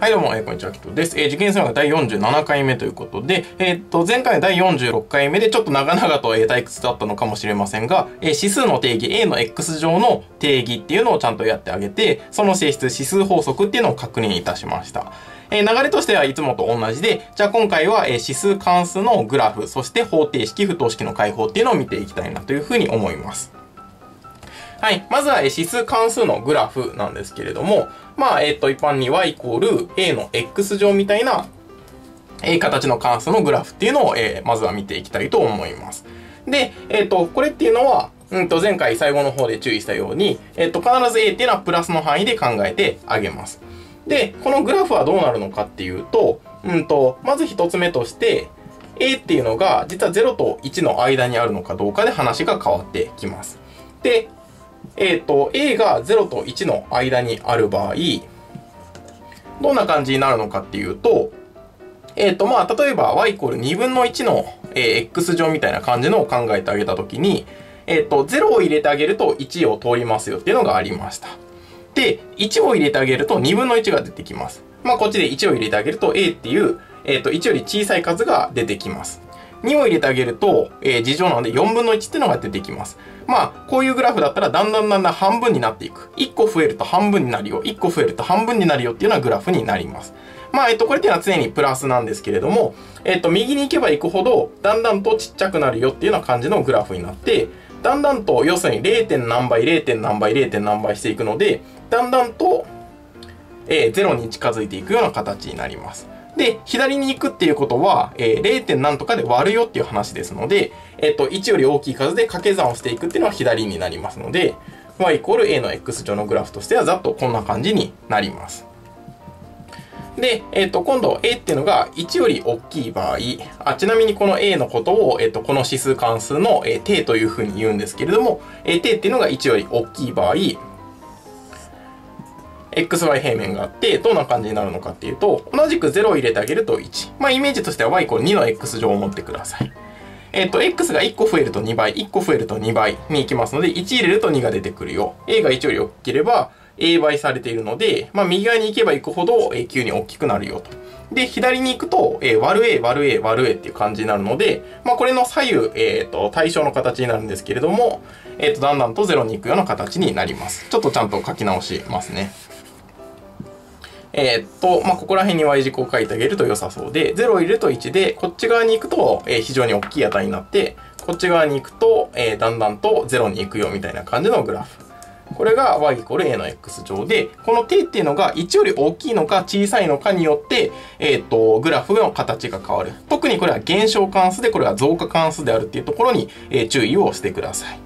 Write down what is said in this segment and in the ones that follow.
はいどうも、えー、こんにちは、キトです。えー、受験生が第47回目ということで、えー、っと、前回第46回目でちょっと長々と、えー、退屈だったのかもしれませんが、えー、指数の定義、A の X 乗の定義っていうのをちゃんとやってあげて、その性質、指数法則っていうのを確認いたしました。えー、流れとしてはいつもと同じで、じゃあ今回は、えー、指数関数のグラフ、そして方程式、不等式の解放っていうのを見ていきたいなというふうに思います。はい。まずは、指数関数のグラフなんですけれども、まあ、えっ、と、一般に y イコール a の x 乗みたいな、えー、形の関数のグラフっていうのを、えー、まずは見ていきたいと思います。で、えっ、と、これっていうのは、うんと、前回最後の方で注意したように、えっ、と、必ず a っていうのはプラスの範囲で考えてあげます。で、このグラフはどうなるのかっていうと、うんと、まず一つ目として、a っていうのが実は0と1の間にあるのかどうかで話が変わってきます。で、えっ、ー、と、a が0と1の間にある場合、どんな感じになるのかっていうと、えっ、ー、と、まあ、例えば y イコール2分の1の、えー、x 乗みたいな感じのを考えてあげたときに、えっ、と、0を入れてあげると1を通りますよっていうのがありました。で、1を入れてあげると2分の1が出てきます。まあ、こっちで1を入れてあげると a っていう、えっ、と、1より小さい数が出てきます。2を入れてあげると、えー、事乗なので4分の1っていうのが出てきます。まあ、こういうグラフだったらだんだんだんだん半分になっていく。1個増えると半分になるよ。1個増えると半分になるよっていうようなグラフになります。まあ、えっと、これっていうのは常にプラスなんですけれども、えっと、右に行けば行くほど、だんだんとちっちゃくなるよっていうような感じのグラフになって、だんだんと、要するに 0. 点何倍、0. 点何倍、0. 点何倍していくので、だんだんと、えー、0に近づいていくような形になります。で、左に行くっていうことは、えー、0. 何とかで割るよっていう話ですので、えっ、と、1より大きい数で掛け算をしていくっていうのは左になりますので、y イコール a の x 乗のグラフとしてはざっとこんな感じになります。で、えっ、と、今度 a っていうのが1より大きい場合、あちなみにこの a のことを、えっ、と、この指数関数の、えー、定というふうに言うんですけれども、えー、定っていうのが1より大きい場合、xy 平面があって、どんな感じになるのかっていうと、同じく0を入れてあげると1。まあ、イメージとしては y イコール2の x 乗を持ってください。えっ、ー、と、x が1個増えると2倍、1個増えると2倍に行きますので、1入れると2が出てくるよ。a が1より大きければ、a 倍されているので、まあ、右側に行けば行くほど、え急に大きくなるよと。で、左に行くと、えー、割る a 割る a 割る a っていう感じになるので、まあ、これの左右、えっ、ー、と、対象の形になるんですけれども、えっ、ー、と、だんだんと0に行くような形になります。ちょっとちゃんと書き直しますね。えー、っと、まあ、ここら辺に y 軸を書いてあげると良さそうで、0を入れると1で、こっち側に行くと、えー、非常に大きい値になって、こっち側に行くと、えー、だんだんと0に行くよみたいな感じのグラフ。これが y イコール a の x 乗で、この定っていうのが1より大きいのか小さいのかによって、えっ、と、グラフの形が変わる。特にこれは減少関数で、これは増加関数であるっていうところに、え注意をしてください。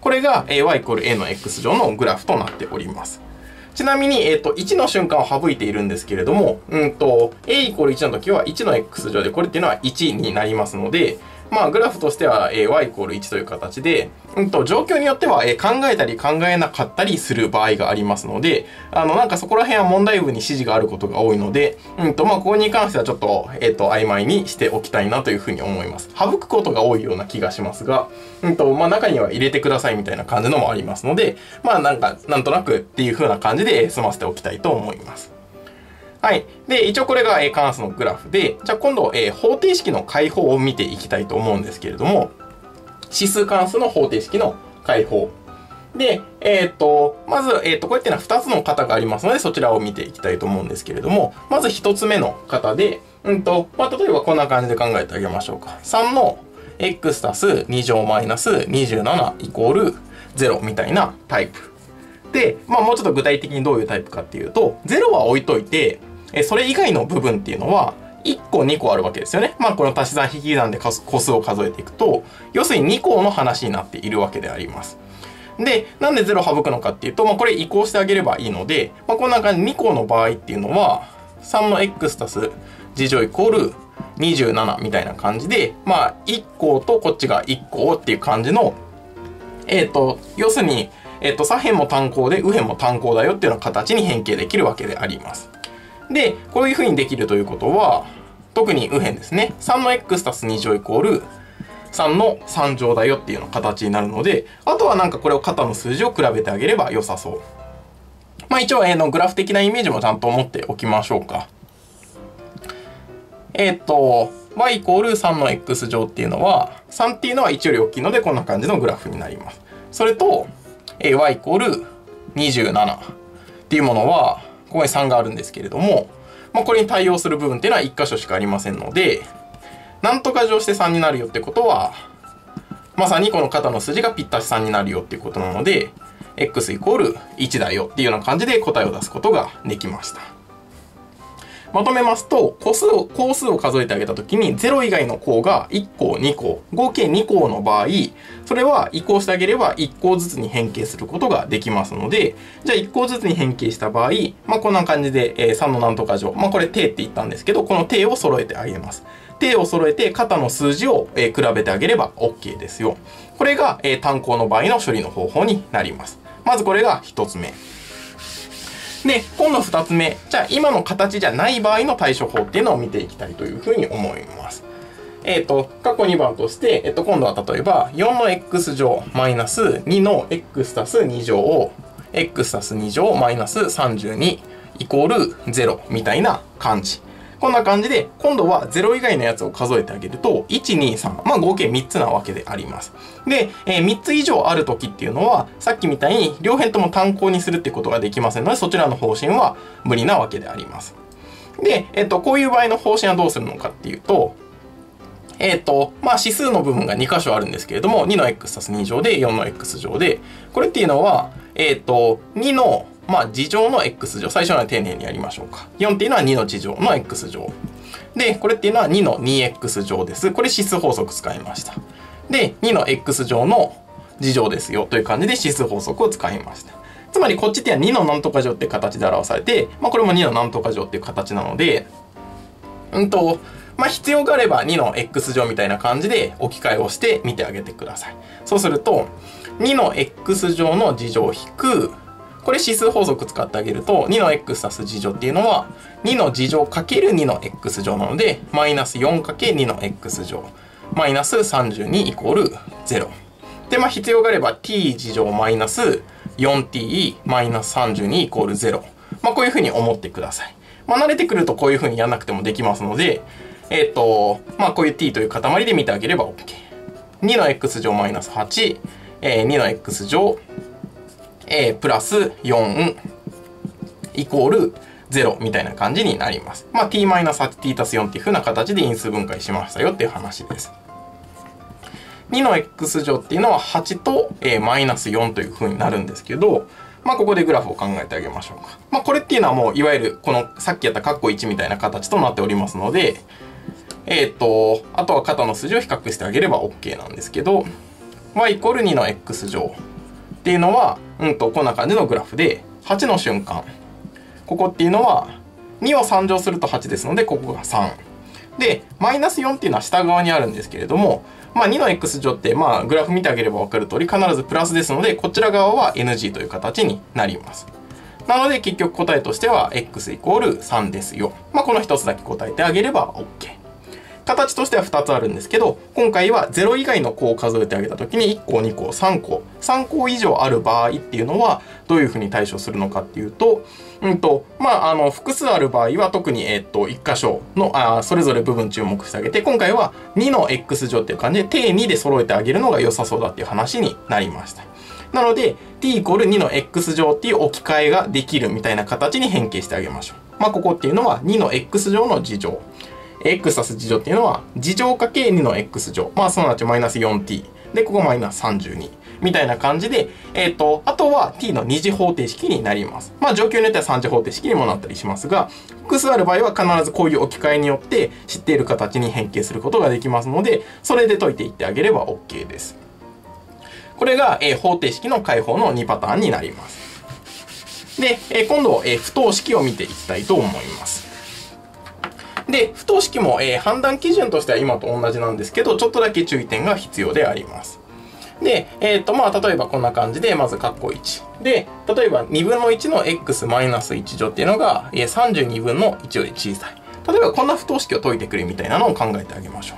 これが、え y イコール a の x 乗のグラフとなっております。ちなみに、えっ、ー、と、1の瞬間を省いているんですけれども、うんと、a イコール1の時は1の x 乗で、これっていうのは1になりますので、まあ、グラフとしては、えー、y イコール1という形で、うんと、状況によっては、えー、考えたり考えなかったりする場合がありますので、あの、なんかそこら辺は問題文に指示があることが多いので、うんと、まあ、ここに関してはちょっと、えっ、ー、と、曖昧にしておきたいなというふうに思います。省くことが多いような気がしますが、うんと、まあ、中には入れてくださいみたいな感じのもありますので、まあ、なんか、なんとなくっていう風な感じで済ませておきたいと思います。はい。で、一応これが、関数のグラフで、じゃあ今度、えー、方程式の解放を見ていきたいと思うんですけれども、指数関数の方程式の解放。で、えっ、ー、と、まず、えっ、ー、と、こうやってのは2つの型がありますので、そちらを見ていきたいと思うんですけれども、まず1つ目の型で、うんと、まあ、例えばこんな感じで考えてあげましょうか。3の x 足す2乗マイナス27イコール0みたいなタイプ。で、まあ、もうちょっと具体的にどういうタイプかっていうと、0は置いといて、えそれ以外の部分っていうのは、1個2個あるわけですよね。まあこの足し算引き算で個数を数えていくと、要するに2個の話になっているわけであります。で、なんで0を省くのかっていうと、まあこれ移行してあげればいいので、まあこんな感じ2個の場合っていうのは、3の x 足す次乗イコール27みたいな感じで、まあ1個とこっちが1個っていう感じの、えっ、ー、と、要するに、えっ、ー、と、左辺も単行で右辺も単行だよっていうような形に変形できるわけであります。で、こういうふうにできるということは、特に右辺ですね。3の x 足す2乗イコール3の3乗だよっていうの形になるので、あとはなんかこれを肩の数字を比べてあげれば良さそう。まあ一応、えのグラフ的なイメージもちゃんと持っておきましょうか。えっ、と、y イコール3の x 乗っていうのは、3っていうのは1より大きいのでこんな感じのグラフになります。それと、y イコール27っていうものは、ここに3があるんですけれども、まあ、これに対応する部分っていうのは1箇所しかありませんので、なんとか乗して3になるよってことは、まさにこの肩の筋がぴったし3になるよっていうことなので、x イコール1だよっていうような感じで答えを出すことができました。まとめますと、個数を、項数を数えてあげたときに、0以外の項が1項、2項、合計2項の場合、それは移項してあげれば1項ずつに変形することができますので、じゃあ1項ずつに変形した場合、まあ、こんな感じで、え、3のなんとか乗、まあ、これ定って言ったんですけど、この定を揃えてあげます。定を揃えて肩の数字を、え、比べてあげれば OK ですよ。これが、え、単項の場合の処理の方法になります。まずこれが1つ目。で、今度二つ目。じゃあ今の形じゃない場合の対処法っていうのを見ていきたいというふうに思います。えっ、ー、と、過去2番として、えっ、ー、と、今度は例えば、4の x 乗マイナス2の x 足す2乗を x 足す2乗マイナス32イコール0みたいな感じ。こんな感じで、今度は0以外のやつを数えてあげると、1、2、3、まあ合計3つなわけであります。で、えー、3つ以上ある時っていうのは、さっきみたいに両辺とも単項にするってことができませんので、そちらの方針は無理なわけであります。で、えっ、と、こういう場合の方針はどうするのかっていうと、えっ、と、まあ、指数の部分が2箇所あるんですけれども、2の x 足す2乗で4の x 乗で、これっていうのは、えっ、と、2のまあ、次乗の x 乗。最初は丁寧にやりましょうか。4っていうのは2の次乗の x 乗。で、これっていうのは2の 2x 乗です。これ指数法則使いました。で、2の x 乗の次乗ですよという感じで指数法則を使いました。つまりこっちっていうのは2のなんとか乗って形で表されて、まあ、これも2のなんとか乗っていう形なので、うんと、まあ、必要があれば2の x 乗みたいな感じで置き換えをして見てあげてください。そうすると、2の x 乗の次乗引くこれ指数法則使ってあげると、2の x 足す次乗っていうのは、2の次乗かける2の x 乗なので、マイナス4かけ2の x 乗、マイナス32イコール0。で、まあ必要があれば t 次乗マイナス 4t マイナス32イコール0。まあこういうふうに思ってください。まあ慣れてくるとこういうふうにやんなくてもできますので、えっ、ー、と、まあこういう t という塊で見てあげれば OK。2の x 乗マイナス8、えー、2の x 乗え、プラス4イコール0みたいな感じになります。まあ、t-8t 足す4っていう風な形で因数分解しましたよっていう話です。2の x 乗っていうのは8と、えー、マイナス4という風になるんですけど、まあ、ここでグラフを考えてあげましょうか。まあ、これっていうのはもう、いわゆる、この、さっきやった括弧1みたいな形となっておりますので、えっ、ー、と、あとは肩の数字を比較してあげれば OK なんですけど、y イコール2の x 乗っていうのは、うんと、こんな感じのグラフで、8の瞬間。ここっていうのは、2を3乗すると8ですので、ここが3。で、マイナス4っていうのは下側にあるんですけれども、まあ2の x 乗って、まあグラフ見てあげれば分かる通り、必ずプラスですので、こちら側は NG という形になります。なので結局答えとしては x イコール3ですよ。まあこの一つだけ答えてあげれば OK。形としては2つあるんですけど、今回は0以外の項を数えてあげた時に1項、2項、3項、3項以上ある場合っていうのは、どういうふうに対処するのかっていうと、うんと、まあ、あの、複数ある場合は特に、えっと、1箇所の、あそれぞれ部分注目してあげて、今回は2の x 乗っていう感じで、定2で揃えてあげるのが良さそうだっていう話になりました。なので、t イコール2の x 乗っていう置き換えができるみたいな形に変形してあげましょう。まあ、ここっていうのは2の x 乗の次乗。x 足す次乗っていうのは、次乗かけ2の x 乗。まあ、すなわちマイナス 4t。で、ここマイナス32。みたいな感じで、えっ、ー、と、あとは t の二次方程式になります。まあ、状況によっては三次方程式にもなったりしますが、複数ある場合は必ずこういう置き換えによって知っている形に変形することができますので、それで解いていってあげれば OK です。これが、えー、方程式の解放の2パターンになります。で、えー、今度、え、不等式を見ていきたいと思います。で、不等式も、えー、判断基準としては今と同じなんですけど、ちょっとだけ注意点が必要であります。で、えっ、ー、と、まあ、例えばこんな感じで、まず、括弧1。で、例えば2分の1の x マイナス1乗っていうのが、え、32分の1より小さい。例えばこんな不等式を解いてくれみたいなのを考えてあげましょ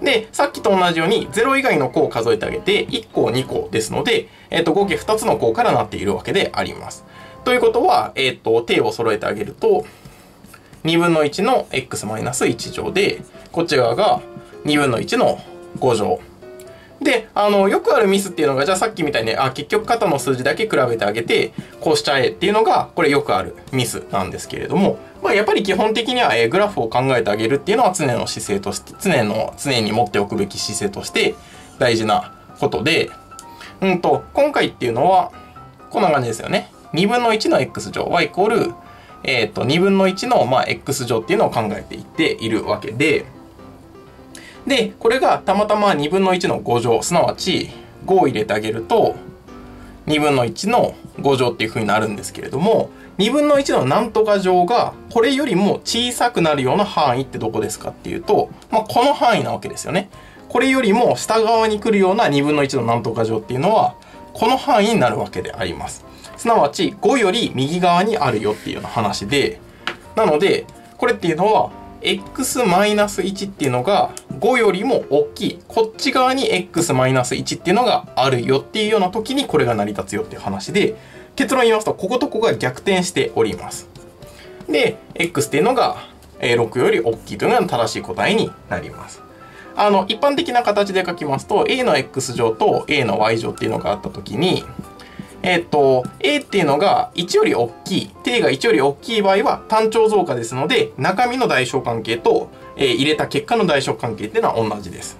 う。で、さっきと同じように0以外の項を数えてあげて、1項2項ですので、えっ、ー、と、合計2つの項からなっているわけであります。ということは、えっ、と、定を揃えてあげると、2分の1の x-1 乗で、こっち側が2分の1の5乗。で、あの、よくあるミスっていうのが、じゃあさっきみたいに、あ、結局肩の数字だけ比べてあげて、こうしちゃえっていうのが、これよくあるミスなんですけれども、まあ、やっぱり基本的には、えグラフを考えてあげるっていうのは常の姿勢として、常の、常に持っておくべき姿勢として大事なことで、うんと、今回っていうのは、こんな感じですよね。2分の1の x 乗はイコール、え、ー、と、2分の1の、まあ、x 乗っていうのを考えていっているわけで、で、これがたまたま2分の1の5乗、すなわち5を入れてあげると、2分の1の5乗っていう風になるんですけれども、2分の1のなんとか乗がこれよりも小さくなるような範囲ってどこですかっていうと、まあ、この範囲なわけですよね。これよりも下側に来るような2分の1のなんとか乗っていうのは、この範囲になるわけであります。すなわち5より右側にあるよっていうような話で、なので、これっていうのは、x-1 っていうのが5よりも大きい。こっち側に x-1 っていうのがあるよっていうような時にこれが成り立つよっていう話で、結論言いますと、こことここが逆転しております。で、x っていうのが6より大きいというのが正しい答えになります。あの、一般的な形で書きますと、a の x 乗と a の y 乗っていうのがあった時に、えっ、と、A っていうのが1より大きい、定が1より大きい場合は単調増加ですので、中身の代償関係と、えー、入れた結果の代償関係っていうのは同じです。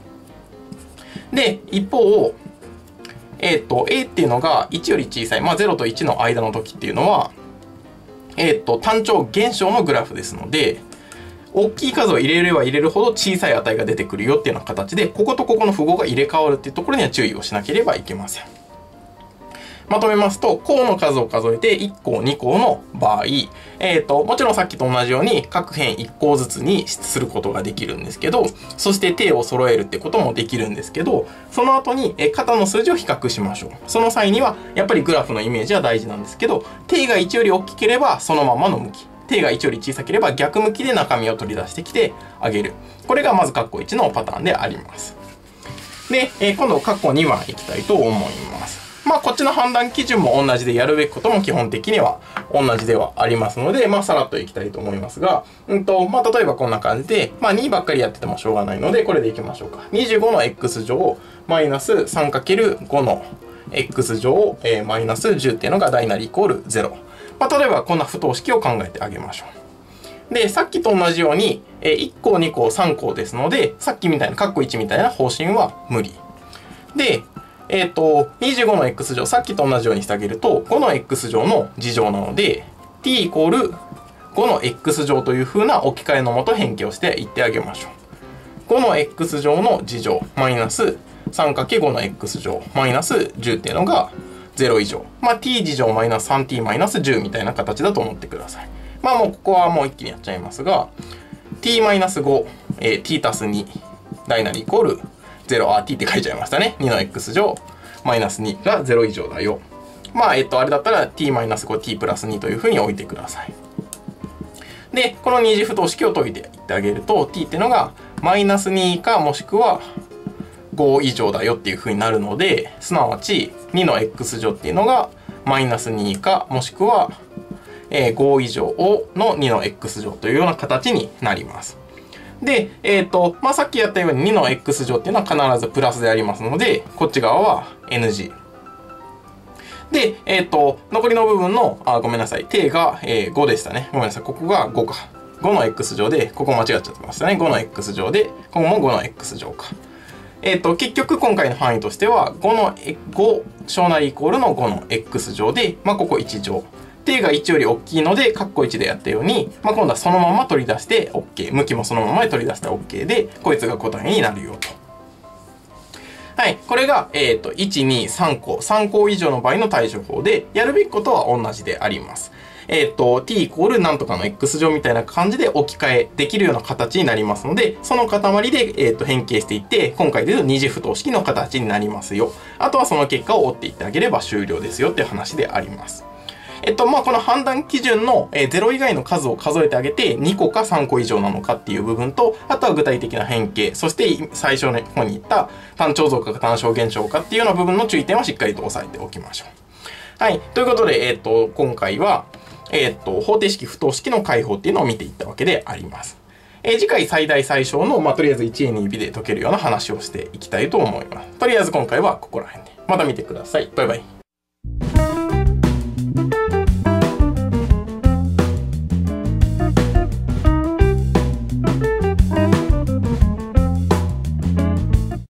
で、一方、えっ、と、A っていうのが1より小さい、まあ0と1の間の時っていうのは、えっ、と、単調減少のグラフですので、大きい数を入れれば入れるほど小さい値が出てくるよっていうような形で、こことここの符号が入れ替わるっていうところには注意をしなければいけません。まとめますと、項の数を数えて1項2項の場合、えっ、ー、と、もちろんさっきと同じように各辺1項ずつにすることができるんですけど、そして手を揃えるってこともできるんですけど、その後に、え肩の数字を比較しましょう。その際には、やっぱりグラフのイメージは大事なんですけど、手が1より大きければそのままの向き。手が1より小さければ逆向きで中身を取り出してきてあげる。これがまず括弧1のパターンであります。で、え、今度括弧2番いきたいと思います。まあ、こっちの判断基準も同じでやるべきことも基本的には同じではありますので、まあ、さらっといきたいと思いますが、うんと、まあ、例えばこんな感じで、まあ、2ばっかりやっててもしょうがないので、これでいきましょうか。25の x 乗、マイナス 3×5 の x 乗、えー、マイナス10っていうのが大なりイコール0。まあ、例えばこんな不等式を考えてあげましょう。で、さっきと同じように、えー、1項、2項、3項ですので、さっきみたいな、括弧1みたいな方針は無理。で、えっ、ー、と、25の x 乗、さっきと同じようにしてあげると、5の x 乗の次乗なので、t イコール5の x 乗という風な置き換えのもと変形をしていってあげましょう。5の x 乗の次乗、マイナス 3×5 の x 乗、マイナス10っていうのが0以上。まあ、t 次乗マイナス 3t マイナス10みたいな形だと思ってください。まあもうここはもう一気にやっちゃいますが、t マイナス5、えー、t 足す2大なりイコール0、あ、t って書いちゃいましたね。2の x 乗、マイナス2が0以上だよ。まあ、えっと、あれだったら t マイナス5、t プラス2というふうに置いてください。で、この二次不等式を解いていってあげると、t っていうのがマイナス2かもしくは5以上だよっていうふうになるので、すなわち2の x 乗っていうのがマイナス2かもしくは5以上の2の x 乗というような形になります。で、えっ、ー、と、まあ、さっきやったように2の x 乗っていうのは必ずプラスでありますので、こっち側は NG。で、えっ、ー、と、残りの部分の、あ、ごめんなさい。定が、えー、5でしたね。ごめんなさい。ここが5か。5の x 乗で、ここ間違っちゃってましたね。5の x 乗で、ここも5の x 乗か。えっ、ー、と、結局今回の範囲としては、5の、5小なりイコールの5の x 乗で、まあ、ここ1乗。定が1より大きいので、カッコ1でやったように、まあ、今度はそのまま取り出して OK。向きもそのままで取り出したら OK で、こいつが答えになるよと。はい。これが、えっ、ー、と、1、2、3項。3項以上の場合の対処法で、やるべきことは同じであります。えっ、ー、と、t イコールなんとかの x 乗みたいな感じで置き換えできるような形になりますので、その塊で、えっ、ー、と、変形していって、今回でいう二次不等式の形になりますよ。あとはその結果を追っていってあげれば終了ですよっていう話であります。えっと、まあ、この判断基準の、えー、0以外の数を数えてあげて、2個か3個以上なのかっていう部分と、あとは具体的な変形、そして最初の方に言った単調増加か単小減少かっていうような部分の注意点はしっかりと押さえておきましょう。はい。ということで、えっと、今回は、え、っと、方程式、不等式の解法っていうのを見ていったわけであります。えー、次回最大最小の、まあ、とりあえず 1A、2B で解けるような話をしていきたいと思います。とりあえず今回はここら辺で。また見てください。バイバイ。